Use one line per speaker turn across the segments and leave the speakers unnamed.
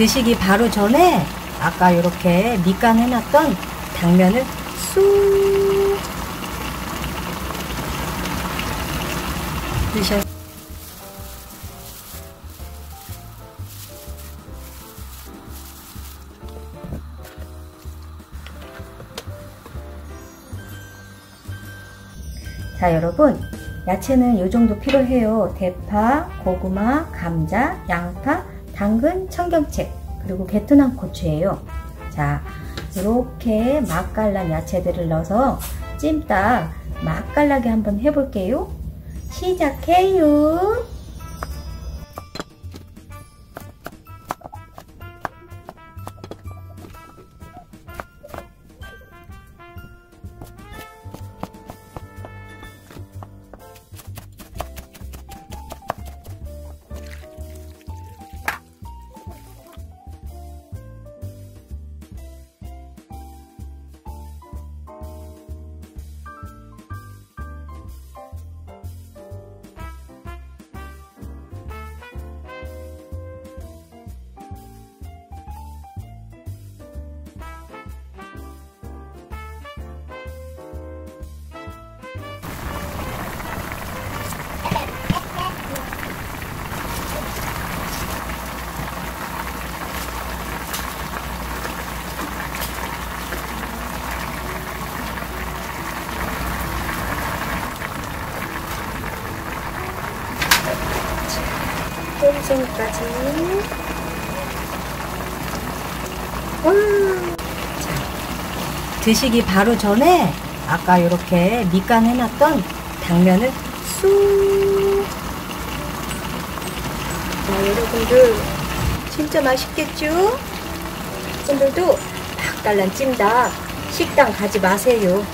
드시기 바로 전에 아까 이렇게 밑간 해놨던 당면을 쑥 드셔. 자, 여러분. 야채는 이 정도 필요해요. 대파, 고구마, 감자, 양파, 당근, 청경채, 그리고 베트남 고추예요. 자, 이렇게 맛깔난 야채들을 넣어서 찜닭 맛깔나게 한번 해볼게요. 시작해요. 꼬리송이까지. 와. 자, 드시기 바로 전에 아까 이렇게 밑간 해놨던 당면을 쑥. 자, 여러분들 진짜 맛있겠죠? 오늘도 맛깔난 찜닭 식당 가지 마세요.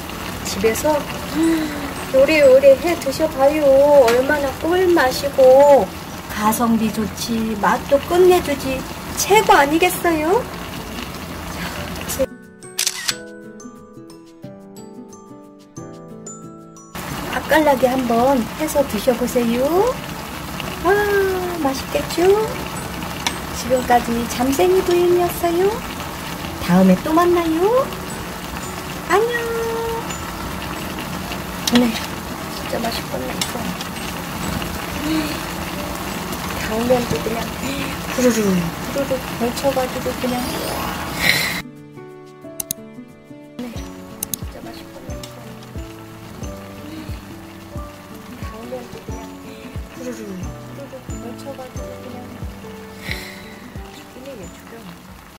집에서 요리요리 해 드셔봐요. 얼마나 꿀맛이고 가성비 좋지 맛도 끝내주지 최고 아니겠어요? 맛깔나게 한번 해서 드셔보세요. 와 맛있겠죠? 지금까지 잠생이 부인이었어요. 다음에 또 만나요. 안녕. 오늘 진짜 맛있겠네 이거. 당면도 그냥 후루룩 후루룩 걸쳐가지고 그냥. 네, 진짜 맛있거든요. 당면도 그냥 후루룩 후루룩 걸쳐가지고 그냥. 근데 왜 죽여?